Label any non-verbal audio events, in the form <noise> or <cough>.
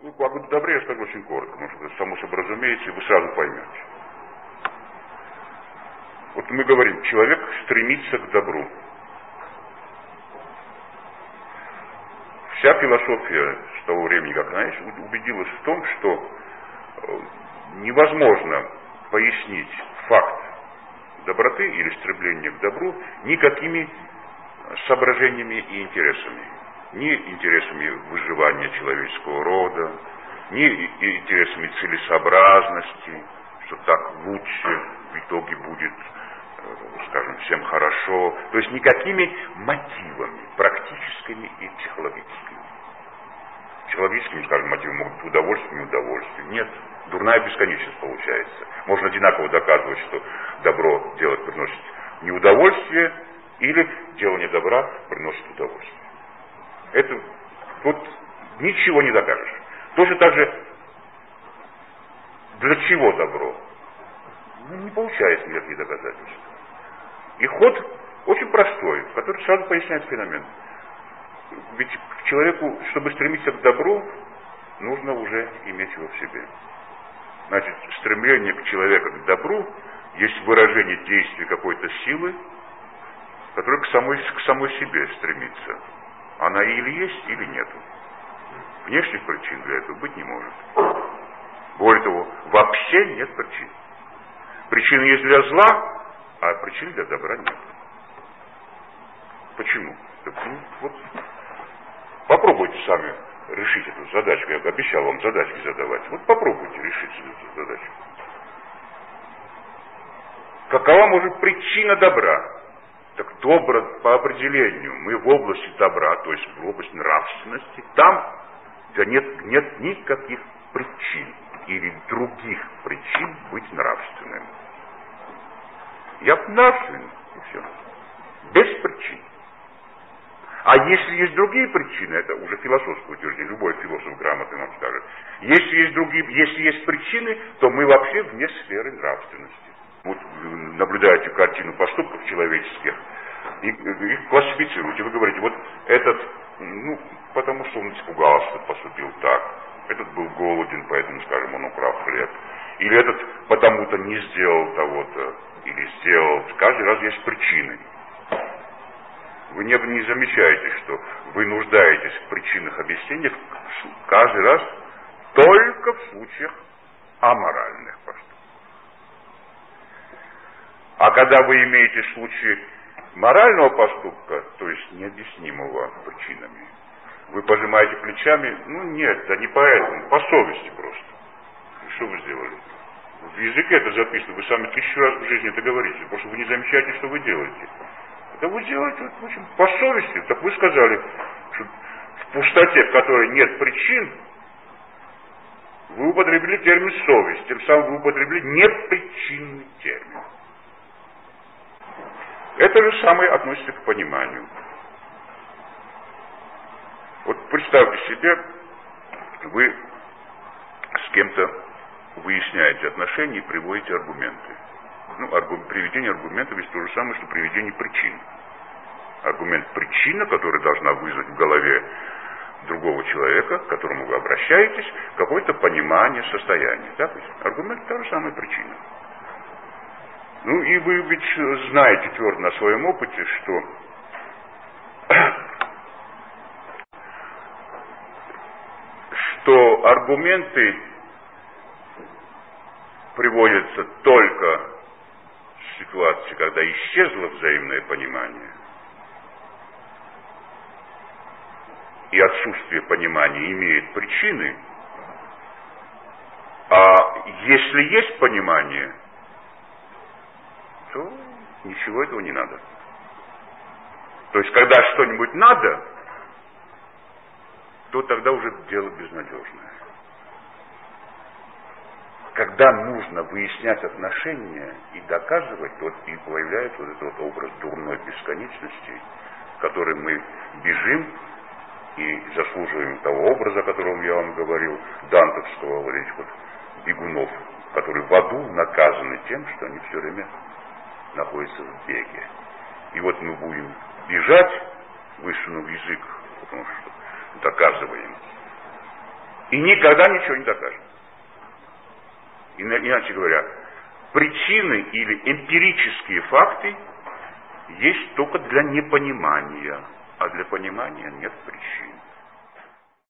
Ну, о добре я скажу очень коротко, потому что это само собой разумеется, и вы сразу поймете. Вот мы говорим, человек стремится к добру. Вся философия с того времени, как она есть, убедилась в том, что э, невозможно пояснить факт доброты или стремления к добру никакими соображениями и интересами. Ни интересами выживания человеческого рода, ни интересами целесообразности, что так лучше в итоге будет Э, скажем, всем хорошо, то есть никакими мотивами, практическими и психологическими. Психологическими, скажем, мотивами могут быть удовольствие, неудовольствие. Нет, дурная бесконечность получается. Можно одинаково доказывать, что добро делать приносит неудовольствие, или делание добра приносит удовольствие. Это вот ничего не докажешь. Точно так же, для чего добро? Ну, не получается никаких доказательств. И ход очень простой, который сразу поясняет феномен. Ведь человеку, чтобы стремиться к добру, нужно уже иметь его в себе. Значит, стремление к человеку к добру есть выражение действия какой-то силы, которая к самой, к самой себе стремится. Она или есть, или нет. Внешних причин для этого быть не может. Более того, вообще нет причин. Причины есть для зла, а причин для добра нет. Почему? Так, ну, вот, попробуйте сами решить эту задачку. Я обещал вам задачки задавать. Вот попробуйте решить эту задачку. Какова может причина добра? Так добро по определению. Мы в области добра, то есть в области нравственности, там, нет, нет никаких причин или других причин быть нравственным. Я нравственный, и все. Без причин. А если есть другие причины, это уже философское утверждение, любой философ грамотный нам скажет. Если есть другие, если есть причины, то мы вообще вне сферы нравственности. Вот наблюдаете картину поступков человеческих, и их классифицируете. Вы говорите, вот этот, ну, потому что он испугался, поступил так. Этот был голоден, поэтому, скажем, он украл хлеб. Или этот потому-то не сделал того-то или сделал, каждый раз есть причины. Вы не, не замечаете, что вы нуждаетесь в причинах объяснения каждый раз только в случаях аморальных поступков. А когда вы имеете случай морального поступка, то есть необъяснимого причинами, вы пожимаете плечами, ну нет, да не поэтому, по совести просто. И что вы сделали? В языке это записано, вы сами тысячу раз в жизни это говорите, потому что вы не замечаете, что вы делаете. Это вы делаете, в общем, по совести. Так вы сказали, что в пустоте, в которой нет причин, вы употребили термин совесть, тем самым вы употребили непричинный термин. Это же самое относится к пониманию. Вот представьте себе, вы с кем-то выясняете отношения и приводите аргументы. Ну, аргум, приведение аргументов есть то же самое, что приведение причин. Аргумент причина, которая должна вызвать в голове другого человека, к которому вы обращаетесь, какое-то понимание состояния. Да? Аргумент та же самая причина. Ну и вы ведь знаете твердо на своем опыте, что <coughs> что аргументы приводится только в ситуации, когда исчезло взаимное понимание, и отсутствие понимания имеет причины, а если есть понимание, то ничего этого не надо. То есть, когда что-нибудь надо, то тогда уже дело безнадежное когда нужно выяснять отношения и доказывать, вот и появляется вот этот вот образ дурной бесконечности, который мы бежим и заслуживаем того образа, о котором я вам говорил, дантовского вот этих вот бегунов, которые в аду наказаны тем, что они все время находятся в беге. И вот мы будем бежать, высунув язык, потому что доказываем И никогда ничего не докажет. Иначе говоря, причины или эмпирические факты есть только для непонимания, а для понимания нет причин.